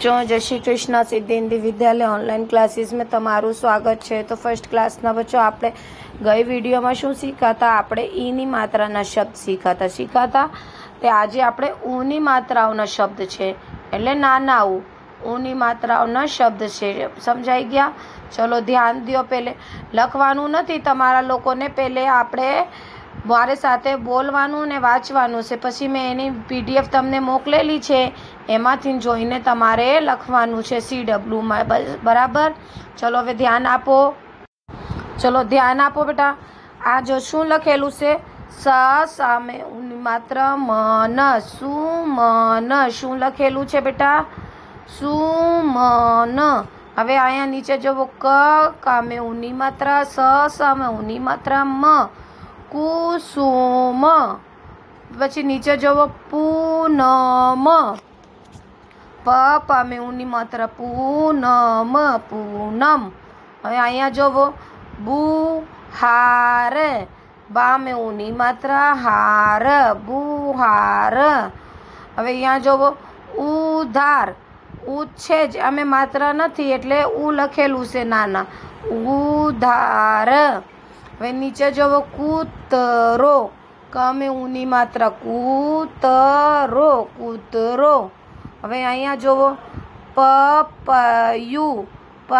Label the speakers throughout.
Speaker 1: બચ્ચો, જય શ્રી કૃષ્ણ, સિદ્ધિ હિન્દી વિદ્યાલય ઓનલાઈન ક્લાસીસમાં તમારું સ્વાગત છે. તો ફર્સ્ટ ક્લાસના બચ્ચો, આપણે ગઈ વિડીયોમાં શું શીખાતા? આપણે ઈની માત્રાના શબ્દ શીખાતા. શીખાતા તે આજે આપણે ઊની માત્રાઓના શબ્દ છે. એટલે નાના ઊની માત્રાઓના શબ્દ છે. સમજાઈ ગયા? ચલો ધ્યાન દો પહેલે. લખવાનું નથી. તમારા લોકોને પહેલે આપણે મારે સાથે બોલવાનું ને વાંચવાનું છે. પછી મેં એની પીડીએફ તમને મોકલેલી છે. એમાંથી જોઈને તમારે લખવાનું છે સી ડબલ્યુમાં બરાબર? ચલો, હવે ધ્યાન આપો. ચલો, ધ્યાન આપો બેટા. આ જો શું લખેલું છે? સ સામે માત્ર મન સુમન શું લખેલું છે બેટા? સુમન હવે અહીંયા નીચે જવો ક કામે ઉની માત્ર, સ સામે ઉની માત્ર, મ. કુસુમ પછી નીચે જવો પૂનમ પ પામે ઉની માત્ર પૂનમ પૂનમ હવે અહીંયા જોવો બુહાર બામે ઉની માત્ર હાર બુહાર હવે અહીંયા જોવો ઉધાર ઉ છે જ અમે માત્ર નથી એટલે ઉ લખેલું છે નાના ઉધાર હવે નીચે જવો, કૂતરો. કમે ઊની માત્ર કૂતરો કૂતરો. હવે અહીંયા જોવો પપયુ. પ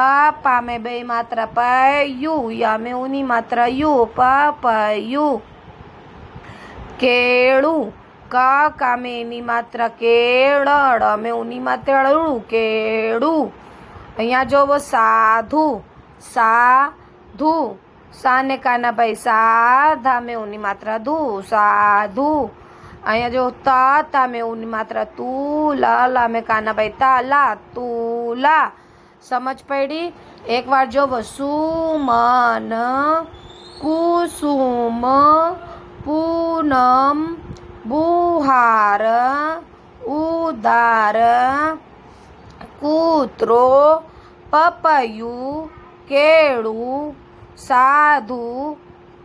Speaker 1: પામે બે માત્ર પયુ, યામે ઊની માત્ર યુ, પપયુ. કેળું. ક કામે એની માત્ર કેળડ અમે ઉની માત્ર કેળું. અહીંયા જોવો સાધુ. સાધુ. સાને કાના ભાઈ સાધા મેં ઉની માત્રા ધુ સાધુ અહીંયા જો તા તા મેં ઉની માત્રા તું લા લા મેં કાના ભાઈ તા લા તુલા સમજ પડી એકવાર જો સુમન કુસુમ પૂનમ બુહાર ઉદાર કૂતરો પપયું કેળું સાધુ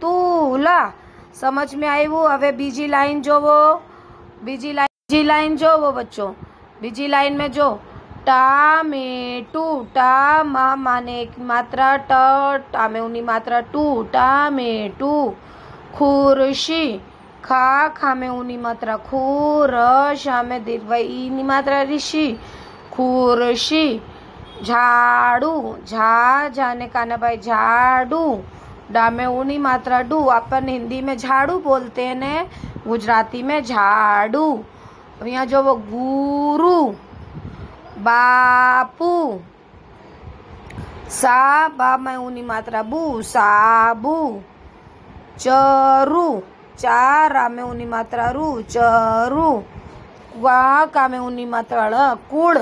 Speaker 1: તુલા સમજ મેં આવ્યું હવે બીજી લાઈન જોવો બીજી લાઈન બીજી લાઈન જોવો બચ્ચો બીજી લાઈન મેં જો ટામેટુ ટામા માને માત્ર ટ ટામેઉની માત્ર ટુ ટામેટુ ખુરશી ખા ખામે ઉની માત્ર ખૂર શામે દીર્ઘ ઈની માત્ર ઋષિ ખુરશી झा जाने काना भाई, झाड़ू। डा में ऊनी मात्रा डू। अपन हिंदी में झाड़ू बोलते हैं ने, गुजराती में झाड़ू। अब यहाँ जो वो गुरु, बापू। सा, बा, में ऊनी मात्रा बू, साबू। चरू चार में ऊनी मात्रा रू, चरू। वा, का, में ऊनी मात्रा कुड़।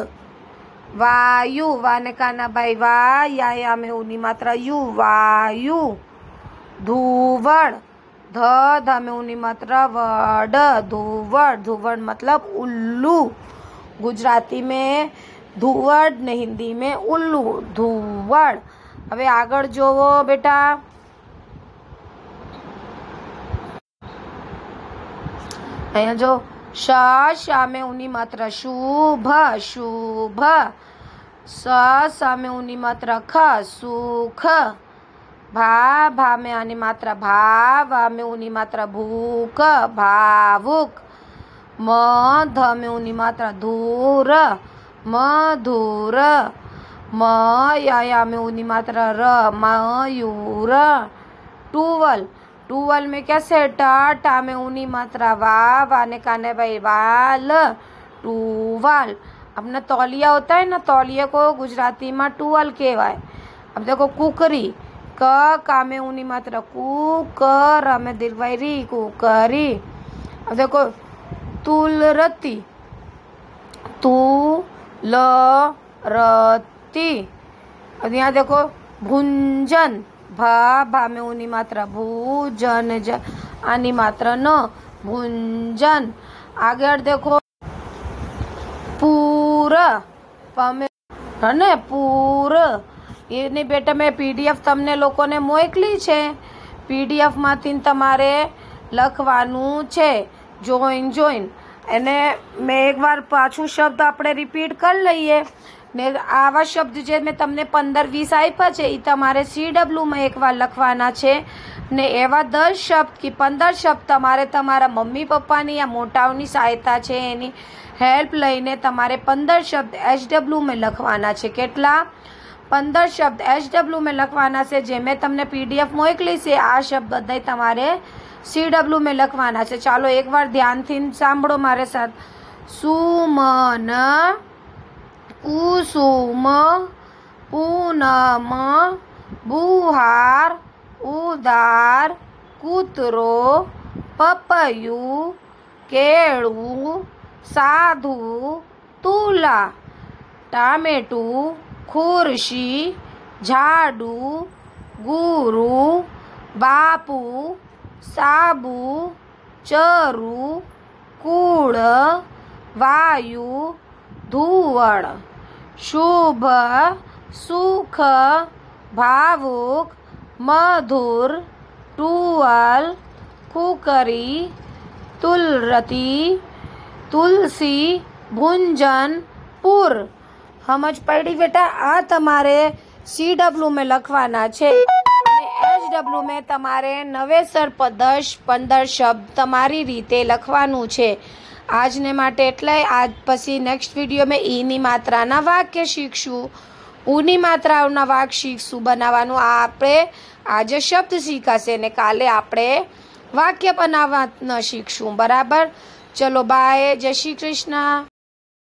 Speaker 1: वायु वाने काना भाई वा या या में ऊनी मात्रा यु वायु धुवड़ ध ध में ऊनी मात्रा वड धुवड़ धुवड़ मतलब उल्लू गुजराती में धुवड़ ने हिंदी में उल्लू धुवड़ હવે આગળ જોવો બેટા અહીંયા જો श शा में ऊनी मात्रा शुभ शुभ स सा में ऊनी मात्रा ख सुख। भा भा में आनी मात्रा भा भा में ऊनी मात्रा भूख भावुक। म ध में ऊनी मात्रा धूर। मधुर म या, या में ऊनी मात्रा र मयूर टूवल। टूवल में कैसे टा टा में ऊनी मात्रा वा वाने काने भाई, वाल, टूवल। अपना तौलिया होता है, ना तौलिया को गुजराती में टूवल कहवाय अब देखो, कुकरी, क, का में ऊनी मात्रा, कु कर में दीर्घाई री कुकरी अब देखो, तुलरती तू ल रती अब यहाँ देखो, भुंजन। ભા ભામ્યુની માત્ર ભૂજન આની માત્ર ન, ભુંજન. આગળ દેખો. પૂર પમે હને પૂર. એની બેટા મેં પીડીએફ તમને લોકોને મોકલી છે. પીડીએફમાંથી તમારે લખવાનું છે. જોઈન જોઈન એને મેં એકવાર પાછું શબ્દ આપણે રિપીટ કરી લઈએ. ને આવા શબ્દ જે મેં તમને પંદર વીસ આપ્યા છે એ તમારે સી ડબલ્યુમાં એકવાર લખવાના છે. ને એવા દસ શબ્દ કે પંદર શબ્દ તમારે તમારા મમ્મી પપ્પાની યા મોટાઓની સહાયતા છે, એની હેલ્પ લઈને તમારે પંદર શબ્દ એચ ડબલ્યુમાં લખવાના છે. કેટલા? પંદર શબ્દ એચ ડબલ્યુમાં લખવાના છે, જે મેં તમને પીડીએફ મોકલી છે, આ શબ્દ બધા તમારે સી ડબલ્યુમાં લખવાના છે. ચાલો એકવાર ધ્યાનથી સાંભળો મારે સાથ. સુમન कुसुम पूनम बुहार उदार कूतरो पपयू केड़ू साधु तुला टामेटू खुर्शी झाडू गुरु बापू साबू चरू कूड़ वायु धुवड़ શુભ, સુખ, ભાવુક, મધુર ટુઅલ કુકરી, તુલરતી, તુલસી, ભુંજન, પુર. સમજ પડી બેટા, આ તમારે સી ડબલ્યુ મેં લખવાના છે. એચ ડબલ્યુ મેં તમારે નવેસર પદશ પંદર શબ્દ તમારી રીતે લખવાનું છે. આજને માટે એટલે આજ પછી નેક્સ્ટ વીડિયો મેં ઈની માત્રાના વાક્ય શીખશું. ઉની માત્રાઓના વાક્ય શીખશું. બનાવવાનું આ આપણે આજે શબ્દ શીખાશે ને કાલે આપણે વાક્ય બનાવવા શીખશું. બરાબર? ચલો બાય જય શ્રી કૃષ્ણ.